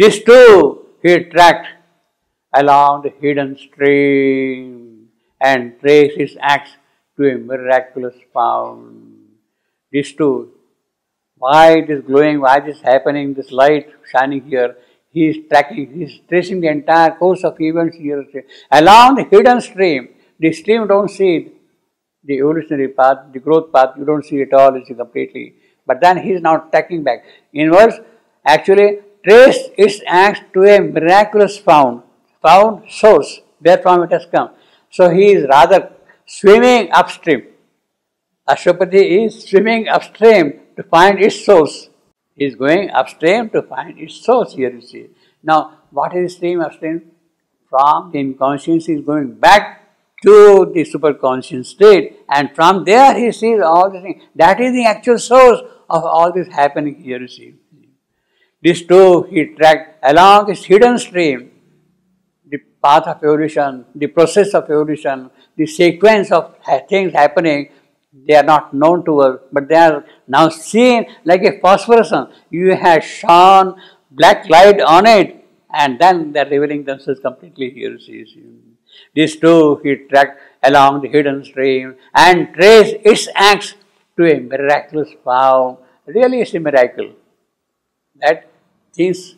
This too he tracked along the hidden stream and traced his acts to a miraculous found. This too, why it is glowing, why this happening, this light shining here, he is tracking, he is tracing the entire course of events here along the hidden stream. The stream don't see it. the evolutionary path, the growth path, you don't see it all, it's completely. But then he is now tracking back. In words, actually trace its acts to a miraculous found, found source, therefrom it has come. So he is rather swimming upstream. Ashwapati is swimming upstream to find its source. He is going upstream to find its source here you see. Now, what is stream upstream? From the inconscious is going back to the superconscious state and from there he sees all the things. That is the actual source of all this happening here you see. This too he tracked along this hidden stream, the path of evolution, the process of evolution, the sequence of things happening, they are not known to us, but they are now seen like a phosphorescence. You have shone black light on it, and then they are revealing themselves completely here. See, This too he tracked along the hidden stream and traced its acts to a miraculous found. Really, it's a miracle that things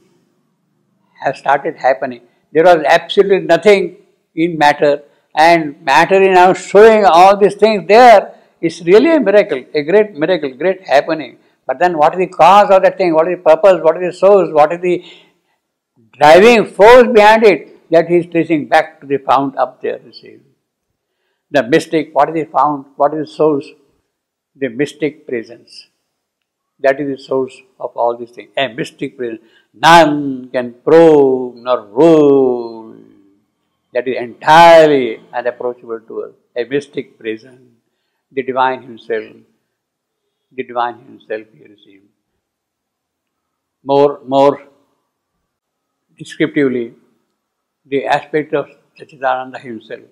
have started happening. There was absolutely nothing in matter, and matter is now showing all these things there. It's really a miracle, a great miracle, great happening. But then, what is the cause of that thing? What is the purpose? What is the source? What is the driving force behind it? That he is tracing back to the found up there. You see, the mystic. What is the found? What is the source? The mystic presence. That is the source of all these things. A mystic presence. None can probe nor rule. That is entirely unapproachable to us. A mystic presence. The divine himself. The divine himself you receive. More, more descriptively, the aspect of Sachidananda himself,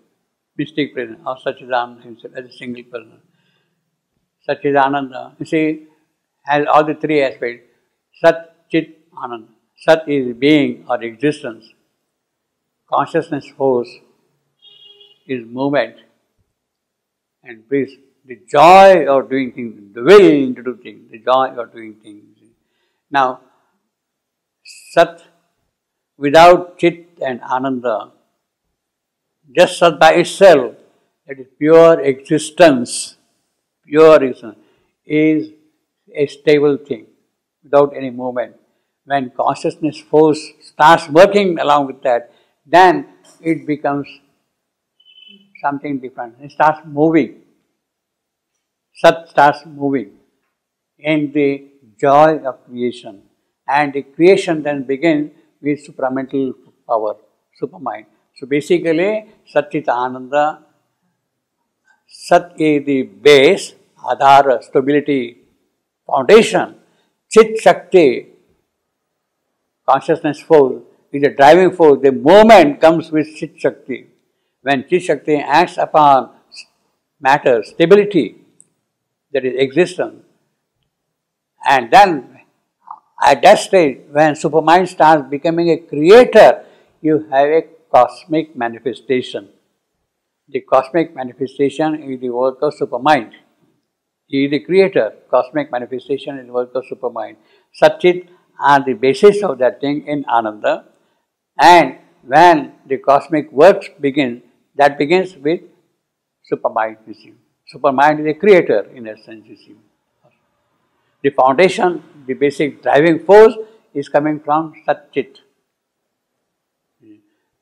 mystic presence of Sachidananda himself as a single person. Sachidananda, you see, has all the three aspects Sat, Chit, Anand. Sat is being or existence. Consciousness force is movement. And please, the joy of doing things, the will to do things, the joy of doing things. Now, Sat without Chit and Ananda, just Sat by itself, that is pure existence, pure existence, is a stable thing without any movement. When consciousness force starts working along with that, then it becomes something different. It starts moving. Sat starts moving in the joy of creation. And the creation then begins with supramental power, supermind. So basically, Satchit Ananda, Sat is the base, Adhara, stability, foundation, Chit Shakti, consciousness force, is a driving force. The moment comes with Chit Shakti. When Chit Shakti acts upon matter, stability, that is existence, and then at that stage, when supermind starts becoming a creator, you have a cosmic manifestation. The cosmic manifestation is the work of supermind. He is the creator, cosmic manifestation the work of supermind. Satchit are the basis of that thing in Ananda. And when the cosmic works begin, that begins with supermind, you see. Supermind is a creator in essence, you see. The foundation, the basic driving force is coming from Satchit.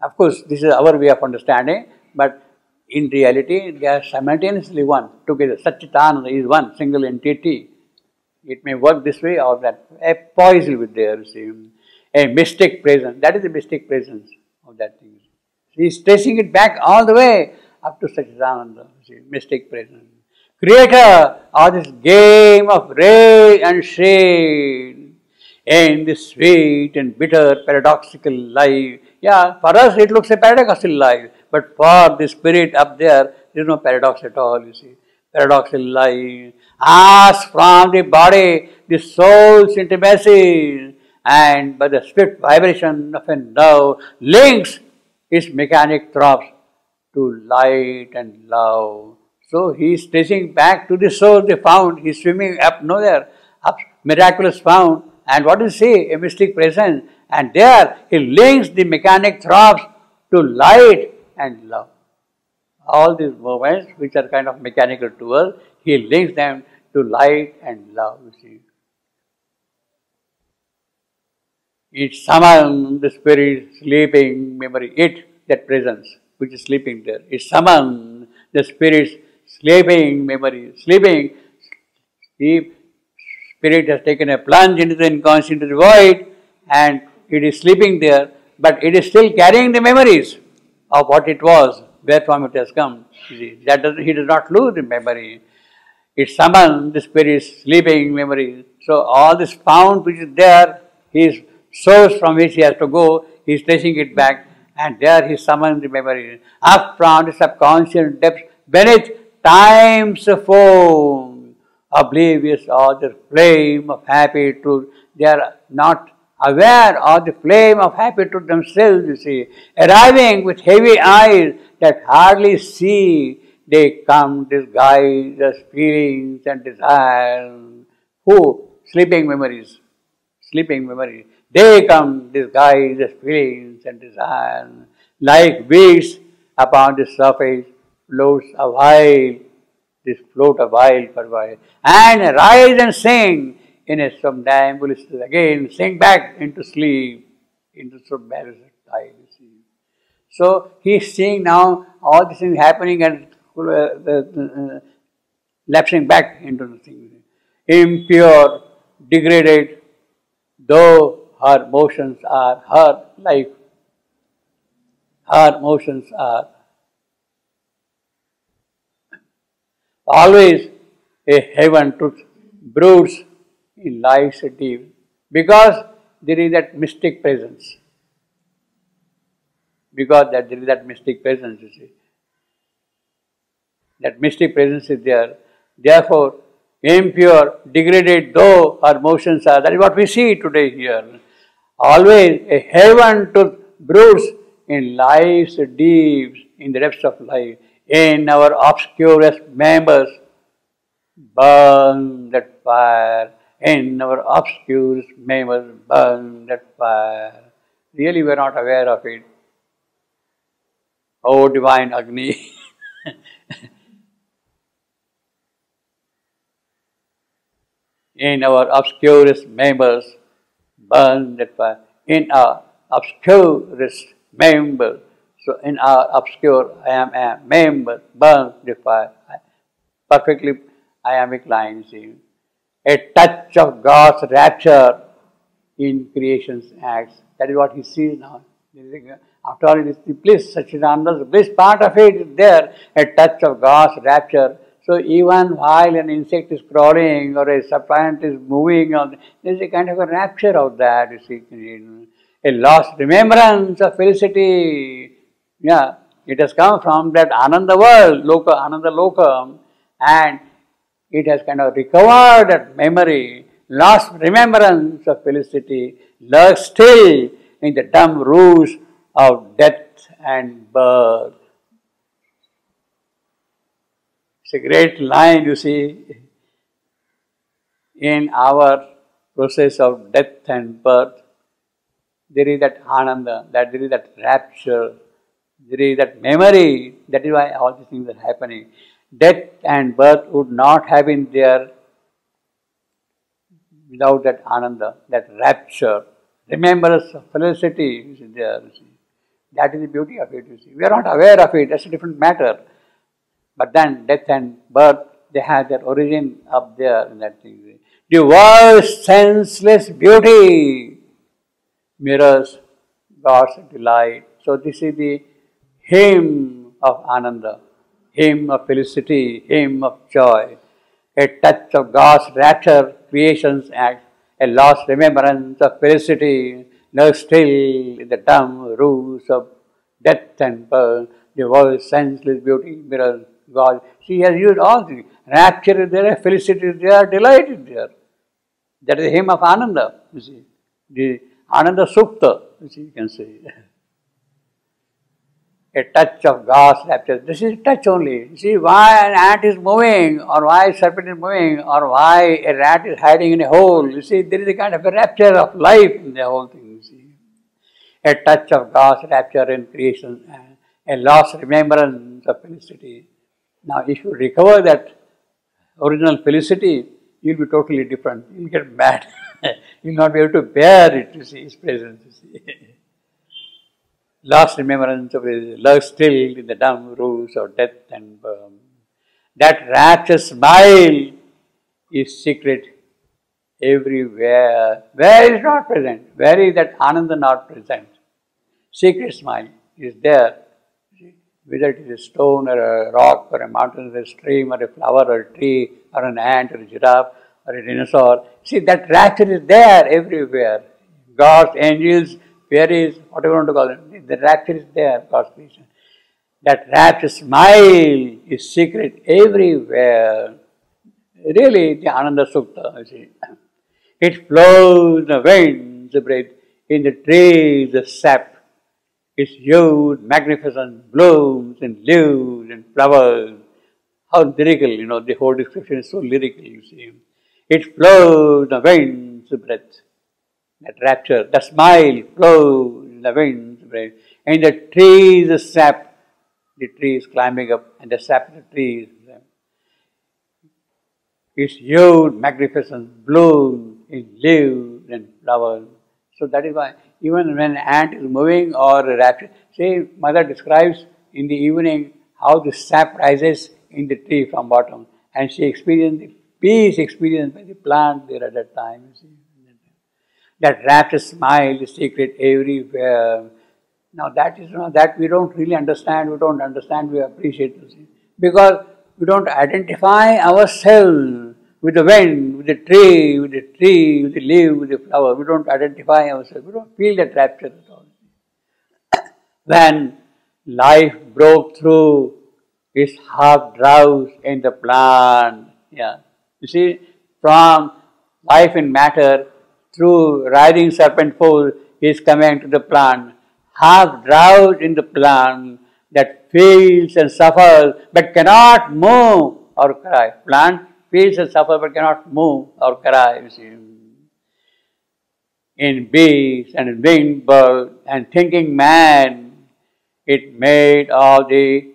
Of course, this is our way of understanding, but in reality, they are simultaneously one together. Satchitananda is one single entity. It may work this way or that. A poise be there, see. A mystic presence. That is the mystic presence of that thing. He is tracing it back all the way up to Satchitananda, see, mystic presence. Creator of this game of ray and shade in this sweet and bitter paradoxical life. Yeah, for us it looks a paradoxical life. But for the spirit up there, there is no paradox at all, you see. Paradoxical life. Ask from the body the soul's intimacy, and by the swift vibration of a nerve links its mechanic throbs to light and love. So he is tracing back to the source they found. He is swimming up nowhere, up miraculous found. And what is he? A mystic presence. And there he links the mechanic throbs to light and love. All these movements, which are kind of mechanical to he links them to light and love, you see. It summons the spirit sleeping memory, it, that presence, which is sleeping there. It summons the spirit's sleeping memory, sleeping. The spirit has taken a plunge into the inconscient, into the void, and it is sleeping there, but it is still carrying the memories of what it was, where from it has come. That does, he does not lose the memory. It summons the spirit's sleeping memory. So all this found which is there, his source from which he has to go, he is tracing it back, and there he summons the memory. Up from the subconscious depths, beneath time's foam, oblivious of the flame of happy truth. They are not aware of the flame of happy truth themselves, you see, arriving with heavy eyes that hardly see, they come disguised as feelings and desires. Who? Sleeping memories. Sleeping memories. They come disguised as feelings and desires. Like weeds upon the surface floats a while, this float a while for a while, and rise and sing in a somnambulous, again sink back into sleep, into somnambulous time. So he is seeing now all these things happening and uh, uh, lapsing back into the thing. Impure, degraded, though her motions are her life, her motions are always a heaven truth broods in life's deep because there is that mystic presence. Because that there is that mystic presence, you see. That mystic presence is there. Therefore, impure, degraded though our motions are, that is what we see today here. Always a heaven to broods in life's deep, in the depths of life, in our obscurest members. Burn that fire in our obscure members burn that fire. Really, we are not aware of it. Oh, divine Agni. in our obscurest members burn that fire. In our obscurest member. So in our obscure I am a member burn the fire. Perfectly iambic lines. See a touch of God's rapture in creation's acts. That is what he sees now. After all, it is the bliss, Satchidananda's bliss part of it is there, a touch of God's rapture. So even while an insect is crawling or a plant is moving, there is a kind of a rapture of that, you see. A lost remembrance of felicity. Yeah, it has come from that Ananda world, Loka, Ananda Lokam, and it has kind of recovered that memory, lost remembrance of felicity, lurks still in the dumb roots of death and birth. It's a great line, you see, in our process of death and birth. There is that ananda, that there is that rapture, there is that memory. That is why all these things are happening death and birth would not have been there without that ananda, that rapture. Remembrance of felicity is there. That is the beauty of it. We are not aware of it, that's a different matter. But then death and birth, they have their origin up there in that thing. The world's senseless beauty mirrors God's delight. So this is the hymn of Ananda hymn of felicity, hymn of joy, a touch of God's rapture, creation's act, a lost remembrance of felicity, no still in the dumb roots of death and birth, the world's senseless beauty mirrors God. She has used all things. Rapture is there, felicity is there, delight is there. That is the hymn of Ananda, you see. The Ananda Sukta, which you can say. a touch of God's rapture. This is touch only. You see why an ant is moving, or why a serpent is moving, or why a rat is hiding in a hole. You see, there is a kind of a rapture of life in the whole thing. You see, a touch of God's rapture in creation, a lost remembrance of felicity. Now, if you recover that original felicity, you'll be totally different. You'll get mad. you'll not be able to bear it you see His presence. You see. Lost remembrance of His love still in the dumb rules of death and birth. That rapture smile is secret everywhere. Where is not present? Where is that Ananda not present? Secret smile is there. Whether it is a stone or a rock or a mountain or a stream or a flower or a tree or an ant or a giraffe or a dinosaur. See, that rapture is there everywhere. Gods, angels, fairies, whatever you want to call it, the rapture is there, God's creation. That rapture smile is secret everywhere. Really, the Ananda Sukta, you see. It flows in the winds, the breath, in the trees, the sap. It's huge, magnificent, blooms and leaves and flowers. How lyrical, you know, the whole description is so lyrical, you see. It flows, in the winds the breath. That rapture, the smile flows in the wind. And the trees, the sap, the trees climbing up, and the sap the trees. It's huge, magnificent, blooms in leaves and flowers. So that is why even when ant is moving or rapture, say mother describes in the evening how the sap rises in the tree from bottom and she experienced the peace experienced by the plant there at that time. You see. That rapture smile is secret everywhere. Now that is you know, that we don't really understand, we don't understand, we appreciate see. Because we don't identify ourselves with the wind, with the tree, with the tree, with the leaf, with the flower. We don't identify ourselves, we don't feel that rapture at all. when life broke through, it's half drowsed in the plant. Yeah. You see, from life in matter through riding serpent pole is coming to the plant, half drowned in the plant that feels and suffers but cannot move or cry. Plant feels and suffers but cannot move or cry. You see. In beast and in winged bird and thinking man, it made all the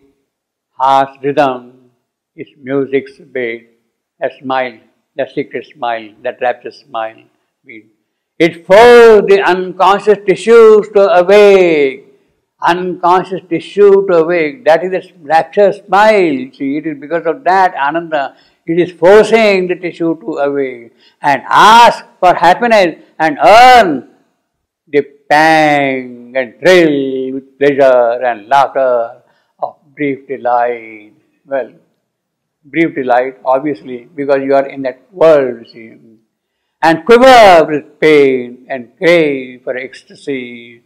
harsh rhythm, its music's beat a smile, the secret smile, that rapture smile. It forced the unconscious tissues to awake. Unconscious tissue to awake. That is the rapture smile. See, it is because of that ananda. It is forcing the tissue to awake and ask for happiness and earn the pang and thrill with pleasure and laughter of brief delight. Well, brief delight, obviously, because you are in that world, see, and quiver with pain and crave for ecstasy.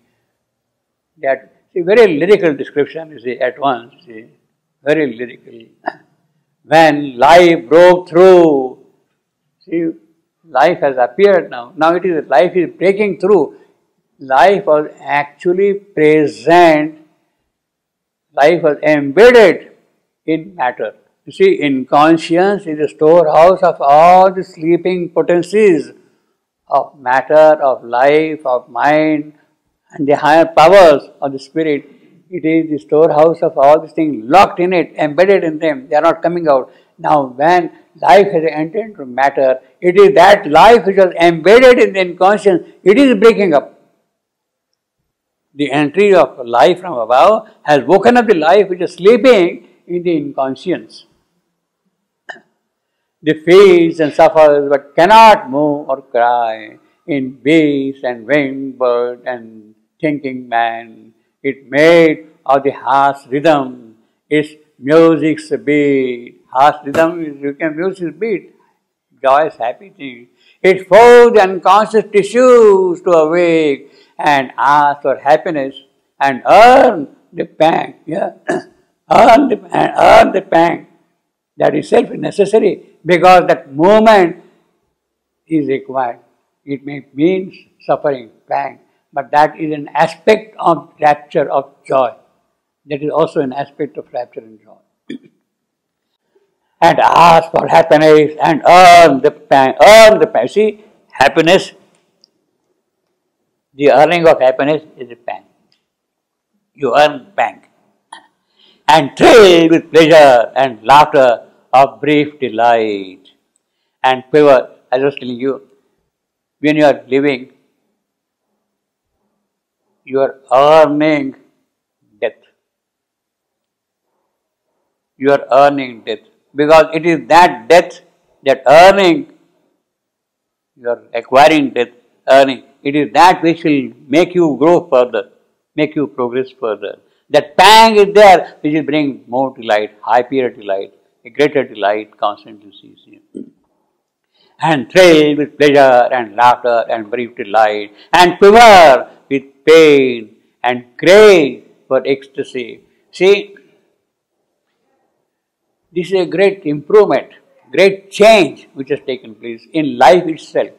That see, very lyrical description, you see, at once, see, very lyrical. When life broke through, see, life has appeared now. Now it is life is breaking through. Life was actually present. Life was embedded in matter. You see, in conscience is the storehouse of all the sleeping potencies of matter, of life, of mind, and the higher powers of the spirit. It is the storehouse of all these things locked in it, embedded in them. They are not coming out. Now, when life has entered into matter, it is that life which was embedded in the inconscience, it is breaking up. The entry of life from above has woken up the life which is sleeping in the inconscience the feels and suffers but cannot move or cry. In beast and winged bird and thinking man, it made of the harsh rhythm its music's beat. Harsh rhythm is you can music beat. Joyous, happy thing. It forced the unconscious tissues to awake and ask for happiness and earn the pang. Yeah, earn the and earn the pang. That is necessary because that movement is required. It may mean suffering, pain, but that is an aspect of rapture, of joy. That is also an aspect of rapture and joy. and ask for happiness and earn the pang, earn the pain. See, happiness, the earning of happiness is a pang. You earn pang. And thrill with pleasure and laughter of brief delight. And as I was telling you, when you are living, you are earning death. You are earning death. Because it is that death, that earning, you are acquiring death, earning. It is that which will make you grow further, make you progress further. That pang is there which will bring more delight, higher delight, a greater delight constantly sees you and thrill with pleasure and laughter and brief delight, and quiver with pain and crave for ecstasy. See, this is a great improvement, great change which has taken place in life itself.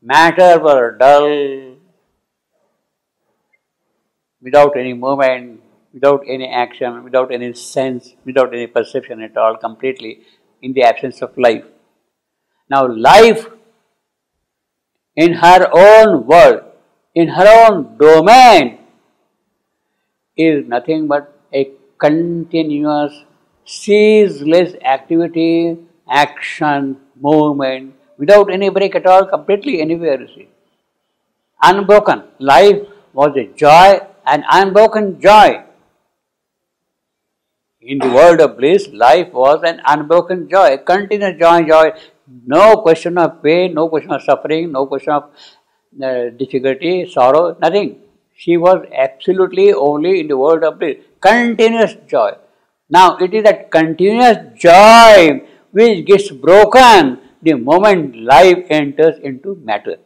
Matter were dull, without any movement, without any action, without any sense, without any perception at all, completely in the absence of life. Now, life in her own world, in her own domain, is nothing but a continuous, ceaseless activity, action, movement, without any break at all, completely anywhere you see. Unbroken. Life was a joy, an unbroken joy. In the world of bliss, life was an unbroken joy, continuous joy, joy. No question of pain, no question of suffering, no question of uh, difficulty, sorrow, nothing. She was absolutely only in the world of bliss, continuous joy. Now, it is that continuous joy which gets broken the moment life enters into matter.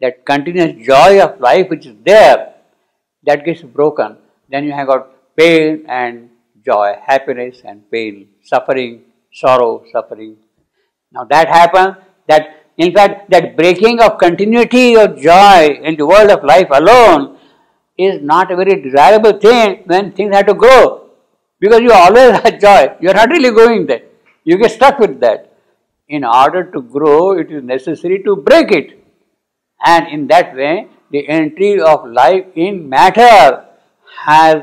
That continuous joy of life which is there, that gets broken. Then you have got pain and joy, happiness and pain, suffering, sorrow, suffering. Now that happens, that in fact, that breaking of continuity of joy in the world of life alone is not a very desirable thing when things have to grow. Because you always have joy, you are not really going there. You get stuck with that. In order to grow, it is necessary to break it. And in that way, the entry of life in matter has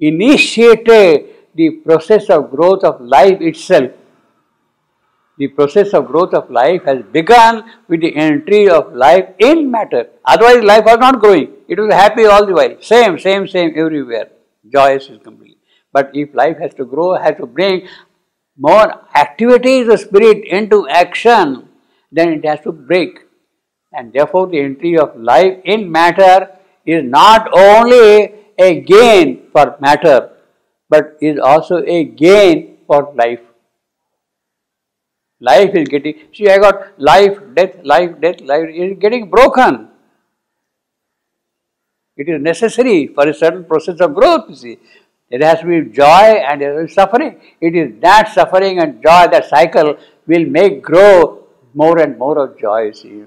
initiated the process of growth of life itself. The process of growth of life has begun with the entry of life in matter. Otherwise, life was not growing. It was happy all the while. Same, same, same everywhere. Joyous is complete. But if life has to grow, has to bring more activities of spirit into action, then it has to break. And therefore, the entry of life in matter is not only a gain for matter, but is also a gain for life. Life is getting, see, I got life, death, life, death, life is getting broken. It is necessary for a certain process of growth, see. There has to be joy and there is suffering. It is that suffering and joy, that cycle will make grow more and more of joy, see.